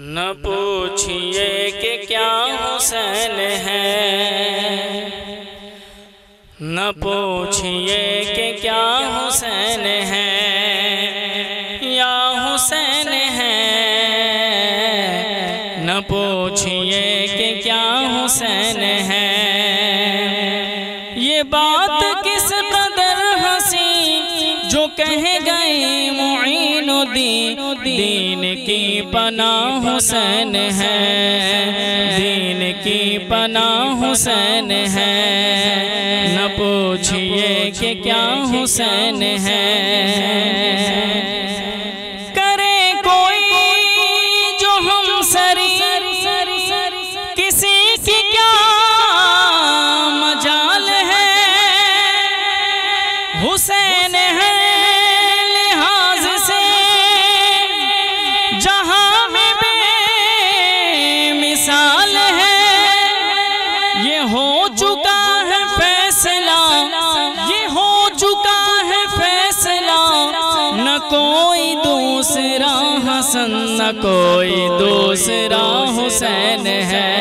न पूछिए कि क्या हुसैन है। न पूछिए कि क्या हुसैन है। या हुसैन है। न पूछिए कि क्या हुसैन है मुइनुद्दीन दीन की पना हुसैन है। दीन की पना हुसैन है। न पूछिए कि क्या हुसैन है। कोई दूसरा हसन, न कोई दूसरा हुसैन है।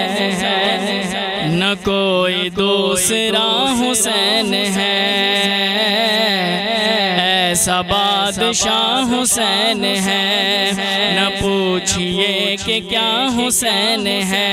न कोई दूसरा हुसैन है। ऐसा बादशाह हुसैन है। न पूछिए कि क्या हुसैन है।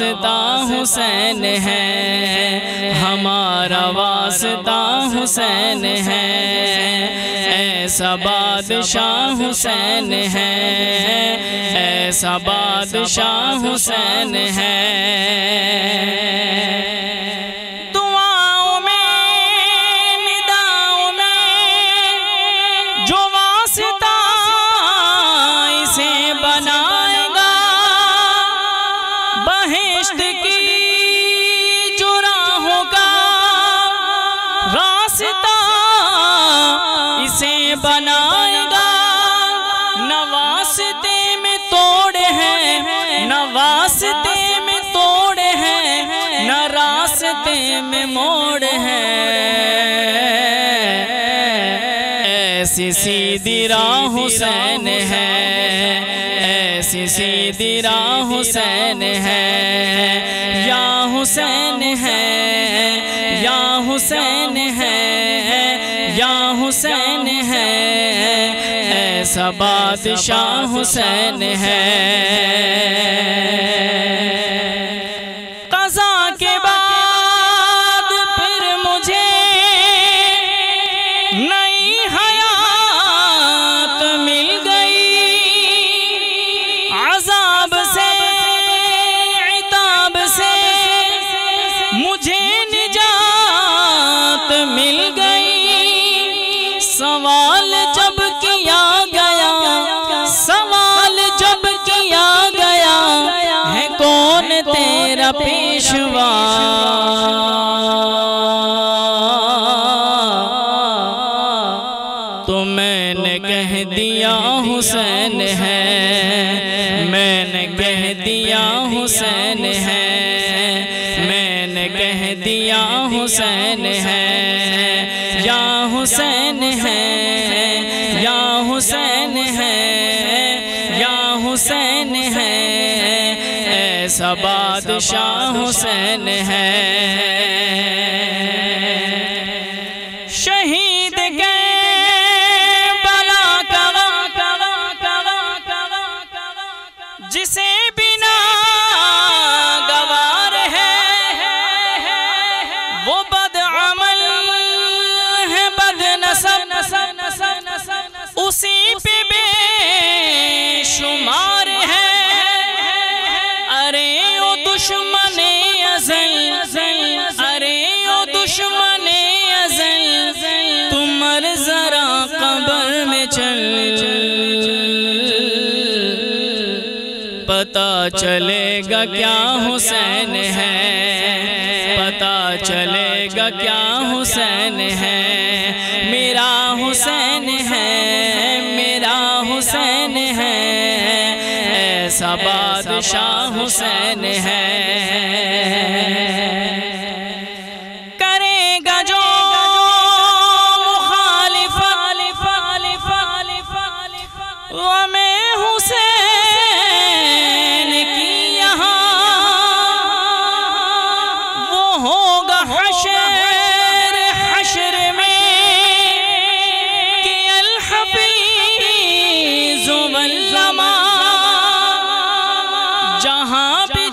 वास्ता हुसैन है। हमारा वास्ता हुसैन है। ऐसा बादशाह हुसैन है। ऐसा बादशाह हुसैन है। नवास्ते में तोड़े हैं नवास्ते में तोड़े हैं, न रास्ते में मोड़ है। ऐसी सीधी राह हुसैन है, ऐसी सीधी राह हुसैन है। या हुसैन है, या हुसैन है, या हुसैन है। ऐसा बादशाह हुसैन है। कज़ा के बाद फिर मुझे नई दिया हुसैन है। मैंने कह दिया हुसैन है। मैंने कह दिया हुसैन है। या हुसैन है। या हुसैन है। या हुसैन है। ऐसा बादशाह हुसैन है। चलेगा क्या हुसैन है? पता चलेगा क्या हुसैन है? मेरा हुसैन है, मेरा हुसैन है। ऐसा बादशाह हुसैन है।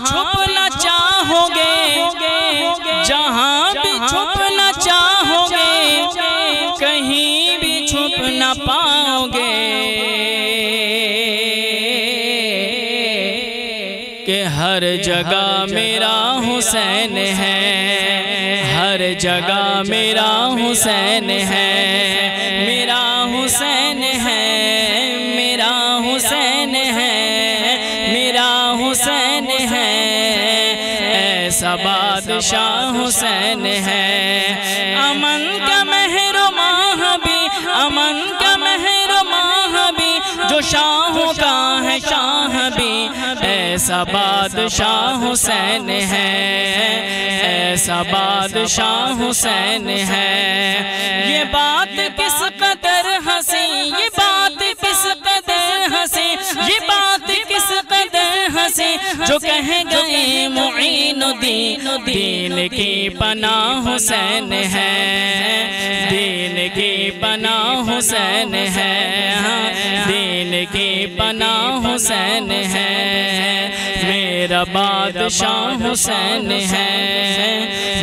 छुपना चाहोगे जहाँ भी छुपना चाहोगे कहीं भी छुप न पाओगे। कि हर जगह मेरा हुसैन है हर जगह मेरा हुसैन है मेरा हुसैन बादशाह हुसैन है। अमन का महरुमा भी अमन का महरुमा भी जो शाहों का है शाह भी। ऐसा बादशाह हुसैन है। ऐसा बादशाह हुसैन है। ये बात किस कदर हँसी दीन की पना हुसैन है। दीन की पना हुसैन है। दीन की पना हुसैन है। मेरा बादशाह हुसैन है।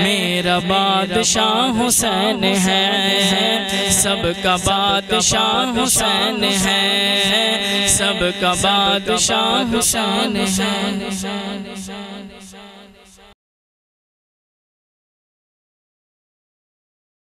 मेरा बादशाह हुसैन है। सबका बादशाह हुसैन है। सबका बादशाह हुसैन है।